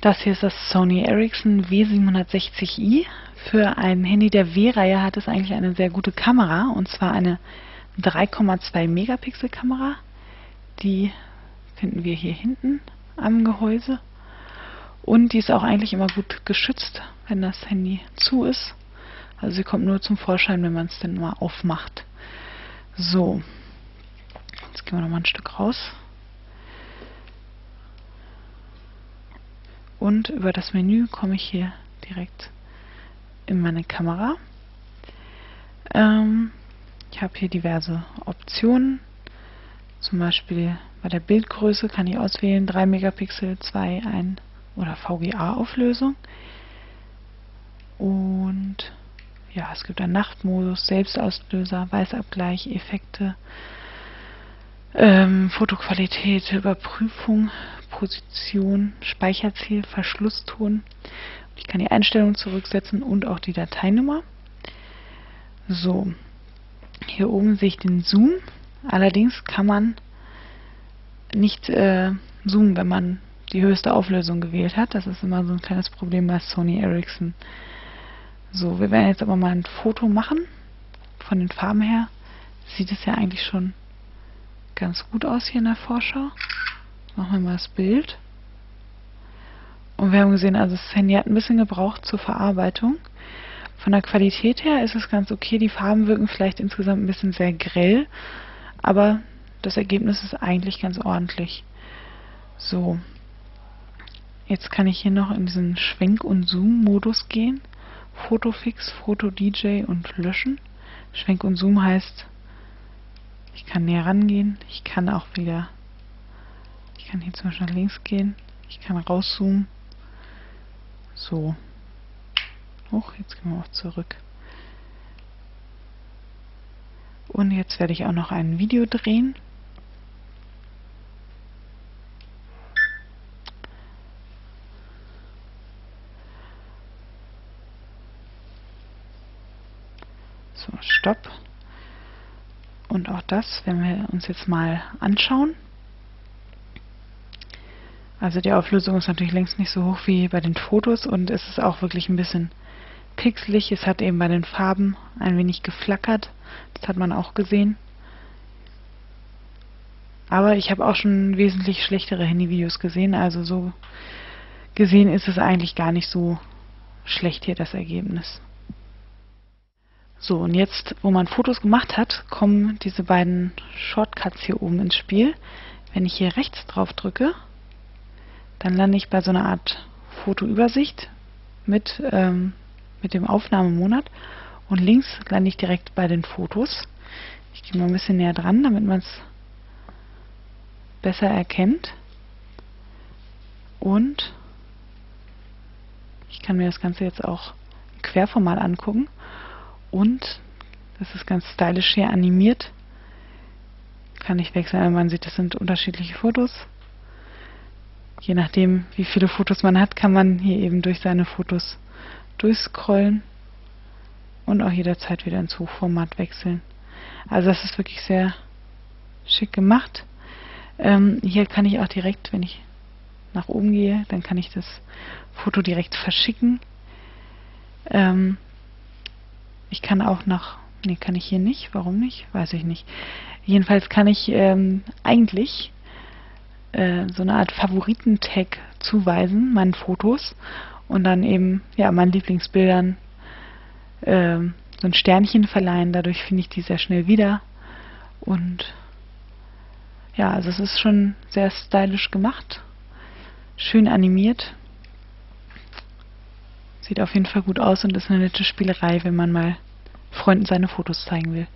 Das hier ist das Sony Ericsson W760i. Für ein Handy der W-Reihe hat es eigentlich eine sehr gute Kamera und zwar eine 3,2 Megapixel Kamera. Die finden wir hier hinten am Gehäuse. Und die ist auch eigentlich immer gut geschützt, wenn das Handy zu ist. Also sie kommt nur zum Vorschein, wenn man es dann mal aufmacht. So, jetzt gehen wir noch mal ein Stück raus. Und über das Menü komme ich hier direkt in meine Kamera. Ähm, ich habe hier diverse Optionen. Zum Beispiel bei der Bildgröße kann ich auswählen 3 Megapixel, 2, 1 oder VGA-Auflösung. Und ja, es gibt einen Nachtmodus, Selbstauslöser, Weißabgleich, Effekte, ähm, Fotoqualität, Überprüfung, Position, Speicherziel, Verschlusston. Ich kann die Einstellung zurücksetzen und auch die Dateinummer. So, hier oben sehe ich den Zoom. Allerdings kann man nicht äh, zoomen, wenn man die höchste Auflösung gewählt hat. Das ist immer so ein kleines Problem bei Sony Ericsson. So, wir werden jetzt aber mal ein Foto machen. Von den Farben her sieht es ja eigentlich schon ganz gut aus hier in der Vorschau. Machen wir mal das Bild. Und wir haben gesehen, also das Handy hat ein bisschen gebraucht zur Verarbeitung. Von der Qualität her ist es ganz okay. Die Farben wirken vielleicht insgesamt ein bisschen sehr grell, aber das Ergebnis ist eigentlich ganz ordentlich. So, jetzt kann ich hier noch in diesen Schwenk- und Zoom-Modus gehen. Fotofix, Foto-DJ und Löschen. Schwenk und Zoom heißt, ich kann näher rangehen, ich kann auch wieder, ich kann hier zum Beispiel nach links gehen, ich kann rauszoomen. So. Hoch, jetzt gehen wir auch zurück. Und jetzt werde ich auch noch ein Video drehen. So, Stopp. Und auch das werden wir uns jetzt mal anschauen. Also die Auflösung ist natürlich längst nicht so hoch wie bei den Fotos und es ist auch wirklich ein bisschen pixelig. Es hat eben bei den Farben ein wenig geflackert. Das hat man auch gesehen. Aber ich habe auch schon wesentlich schlechtere Handyvideos gesehen. Also so gesehen ist es eigentlich gar nicht so schlecht hier das Ergebnis. So, und jetzt, wo man Fotos gemacht hat, kommen diese beiden Shortcuts hier oben ins Spiel. Wenn ich hier rechts drauf drücke, dann lande ich bei so einer Art Fotoübersicht mit, ähm, mit dem Aufnahmemonat und links lande ich direkt bei den Fotos. Ich gehe mal ein bisschen näher dran, damit man es besser erkennt. Und ich kann mir das Ganze jetzt auch im Querformat angucken. Und, das ist ganz stylisch hier animiert, kann ich wechseln. Man sieht, das sind unterschiedliche Fotos. Je nachdem, wie viele Fotos man hat, kann man hier eben durch seine Fotos durchscrollen und auch jederzeit wieder ins Hochformat wechseln. Also das ist wirklich sehr schick gemacht. Ähm, hier kann ich auch direkt, wenn ich nach oben gehe, dann kann ich das Foto direkt verschicken. Ähm, ich kann auch nach, nee, kann ich hier nicht. Warum nicht? Weiß ich nicht. Jedenfalls kann ich ähm, eigentlich äh, so eine Art Favoritentag zuweisen, meinen Fotos und dann eben, ja, meinen Lieblingsbildern äh, so ein Sternchen verleihen. Dadurch finde ich die sehr schnell wieder. Und ja, also es ist schon sehr stylisch gemacht. Schön animiert. Sieht auf jeden Fall gut aus und ist eine nette Spielerei, wenn man mal Freunden seine Fotos zeigen will.